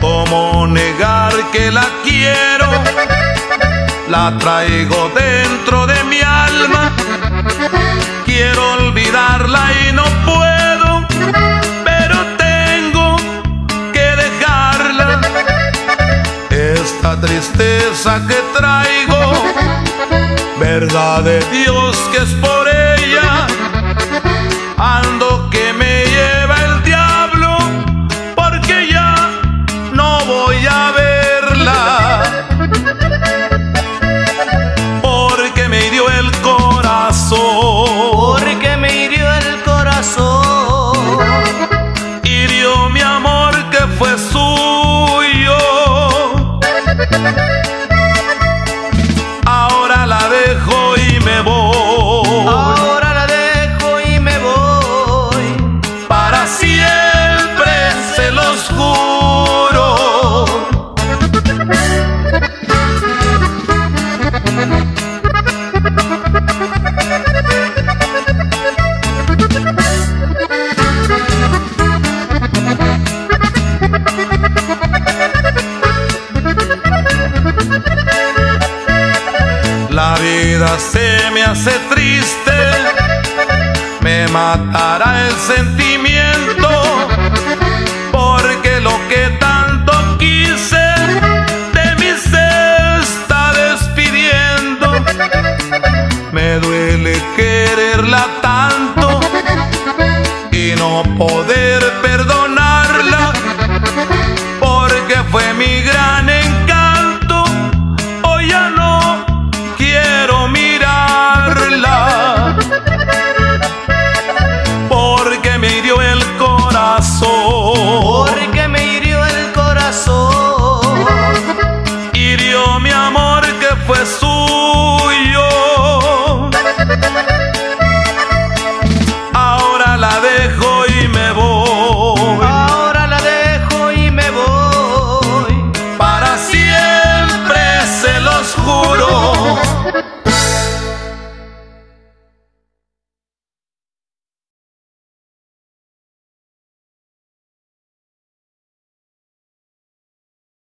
¿Cómo negar que la quiero? La traigo dentro de mi alma. Tristeza que traigo, verdad de Dios que es por ella. Se me hace triste, me matará el sentimiento, porque lo que tanto quise de mí se está despidiendo. Me duele quererla tanto y no poder perdonarla,